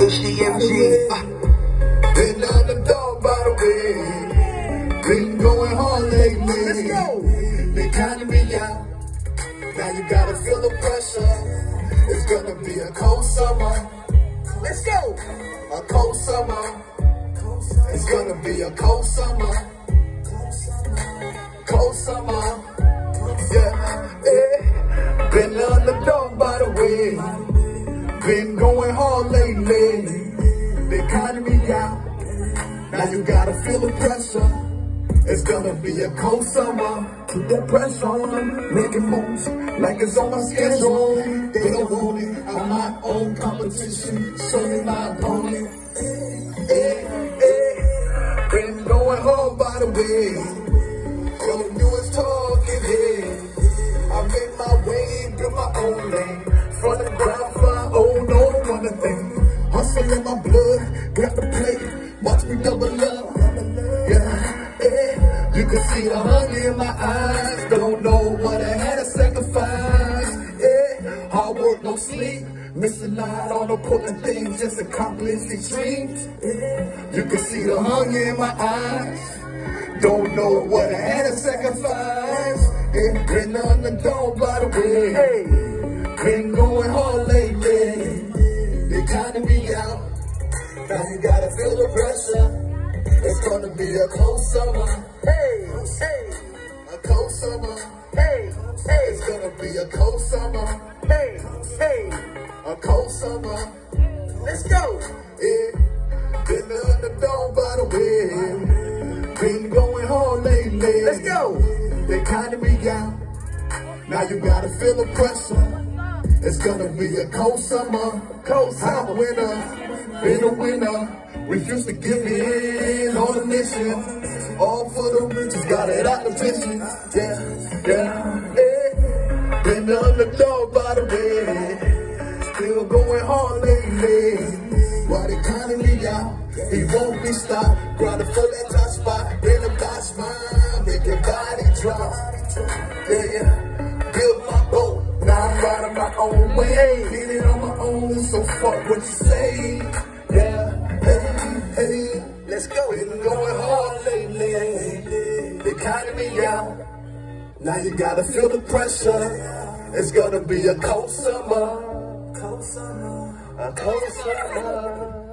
HDMG. Been on the dog by the way. Been going hard lately. Let's go. They counting me out. Now you gotta feel the pressure. It's gonna be a cold summer. Let's go. A cold summer. It's gonna be a cold summer. Cold summer. Yeah. yeah. Been on the dog by the way. Been going hard lately. They counting me out. Now you gotta feel the pressure. It's gonna be a cold summer. Keep that pressure on making moves like it's on my schedule. They don't want it. I'm my own competition. So me my opponent. Hey, hey. Been going hard by the way. All you is talking, yeah. I made my way, built my own lane. From the ground, In my blood, got the plate. Watch me double up. Yeah. You can see the hunger in my eyes. Don't know what I had to sacrifice. Yeah. Hard work, no sleep. Missing out on important things, just accomplish these dreams. Yeah. You can see the hunger in my eyes. Don't know what I had to sacrifice. Yeah. Been on the dome by the way. Hey. Been going hard lately. Now you gotta feel the pressure. It's gonna be a cold summer. Hey, hey. A cold summer. Hey, hey. It's gonna be a cold summer. Hey, hey. A cold summer. Let's go. Yeah. Been the dome by the way. Been going hard lately. Let's go. They counting me out. Now you gotta feel the pressure. It's gonna be a cold summer, cold summer winter, been a winner. Refuse to give in on the mission. All for the riches, got it out the vision. Yeah, yeah, yeah. Been on the dog by the way. Still going hard lately. While they counting me out, he won't be stopped. Grinding for that top spot. Bring the boss mine, make your body drop. Yeah, yeah. Build Now I'm my own way. Did it on my own, so fuck what you say. Yeah. Hey, hey. let's go. Been going hard lately. They counting me out. Now you gotta feel the pressure. It's gonna be a cold summer. Cold summer. A cold summer.